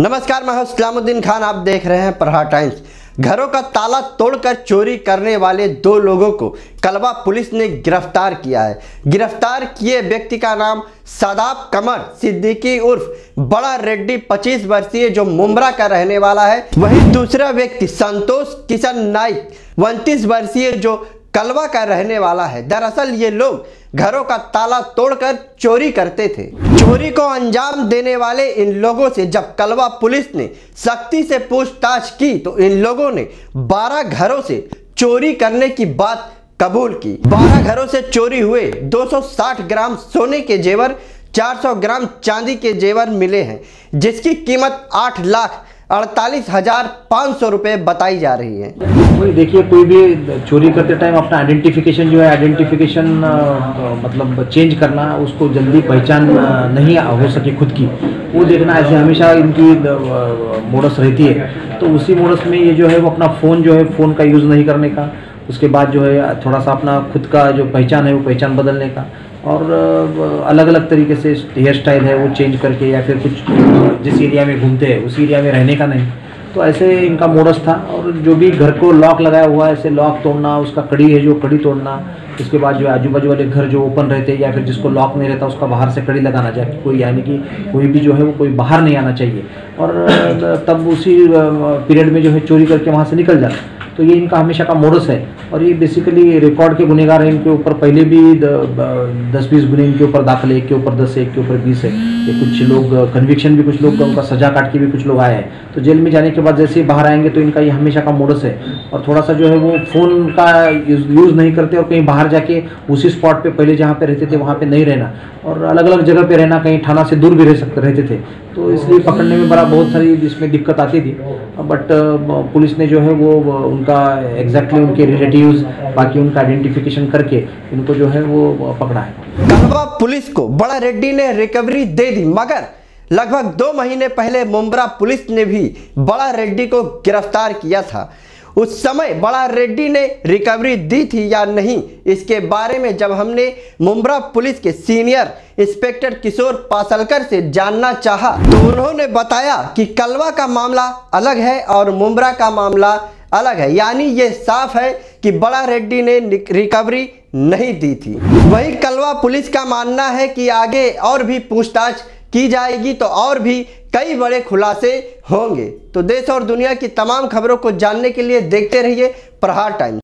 नमस्कार, मैं इस्लामुद्दीन खान। आप देख रहे हैं प्रहार टाइम्स। घरों का ताला तोड़कर चोरी करने वाले दो लोगों को कलवा पुलिस ने गिरफ़्तार किया है। गिरफ़्तार किए व्यक्ति का नाम सदाब कमर सिद्दीकी उर्फ़ बड़ा रेड्डी 25 वर्षीय, जो मुमरा का रहने वाला है। वहीं दूसरा व्यक्ति संतोष किशन नाइक, उनतीस वर्षीय, जो कलवा का रहने वाला है। दरअसल ये लोग घरों का ताला तोड़कर चोरी करते थे। चोरी को अंजाम देने वाले इन लोगों से जब कलवा पुलिस ने सख्ती से पूछताछ की तो इन लोगों ने 12 घरों से चोरी करने की बात कबूल की। 12 घरों से चोरी हुए 260 ग्राम सोने के जेवर 400 ग्राम चांदी के जेवर मिले हैं, जिसकी कीमत 8 लाख अड़तालीस हज़ार पाँच सौ रुपये बताई जा रही है। देखिए, कोई भी चोरी करते टाइम अपना आइडेंटिफिकेशन जो है आइडेंटिफिकेशन मतलब चेंज करना, उसको जल्दी पहचान नहीं हो सके खुद की। वो देखना, ऐसे हमेशा इनकी मोडस रहती है। तो उसी मोडस में ये जो है, वो अपना फ़ोन जो है फ़ोन का यूज़ नहीं करने का उसके बाद जो है, थोड़ा सा अपना खुद का जो पहचान है, वो पहचान बदलने का। और अलग अलग तरीके से हेयर स्टाइल है, वो चेंज करके या फिर कुछ, जिस एरिया में घूमते हैं, उस एरिया में रहने का नहीं। तो ऐसे इनका मोडस था। और जो भी घर को लॉक लगाया हुआ है, ऐसे लॉक तोड़ना, उसका कड़ी है जो कड़ी तोड़ना, उसके बाद जो आजू बाजू वाले घर जो ओपन रहते हैं या फिर जिसको लॉक नहीं रहता, उसका बाहर से कड़ी लगाना चाहिए। कोई, यानी कि कोई भी जो है, वो कोई बाहर नहीं आना चाहिए। और, तब उसी पीरियड में जो है, चोरी करके वहाँ से निकल जाता। तो ये इनका हमेशा का मोडस है। और ये बेसिकली रिकॉर्ड के गुनेगार हैं, इनके ऊपर पहले भी दस बीस गुने इनके ऊपर दाखिल एक के ऊपर दस, एक के ऊपर बीस है। ये कुछ लोग कन्विक्शन भी कुछ लोग, उनका सजा काट के भी कुछ लोग आए हैं। तो जेल में जाने के बाद जैसे ही बाहर आएँगे तो इनका ये हमेशा का मोडस है। और थोड़ा सा जो है वो फ़ोन का यूज़ नहीं करते और कहीं बाहर जाके उसी स्पॉट पर पहले जहाँ पे रहते थे, वहाँ पे नहीं रहना। और अलग अलग जगह पर रहना, कहीं थाना से दूर भी रह सकते रहते थे। तो इसलिए पकड़ने में बड़ा, बहुत सारी इसमें दिक्कत आती थी। बट पुलिस ने जो है वो उनका एग्जैक्टली उनके रिलेटिव्स बाकी उनका आइडेंटिफिकेशन करके इनको जो है वो पकड़ा है। कलवा पुलिस को बड़ा रेड्डी ने रिकवरी दे दी, मगर लगभग दो महीने पहले मुंब्रा पुलिस ने भी बड़ा रेड्डी को गिरफ़्तार किया था। उस समय बड़ा रेड्डी ने रिकवरी दी थी या नहीं, इसके बारे में जब हमने मुंब्रा पुलिस के सीनियर इंस्पेक्टर किशोर पासलकर से जानना चाहा तो उन्होंने बताया कि कलवा का मामला अलग है और मुंब्रा का मामला अलग है। यानी यह साफ़ है कि बड़ा रेड्डी ने रिकवरी नहीं दी थी। वही कलवा पुलिस का मानना है कि आगे और भी पूछताछ की जाएगी तो और भी कई बड़े खुलासे होंगे। तो देश और दुनिया की तमाम खबरों को जानने के लिए देखते रहिए प्रहार टाइम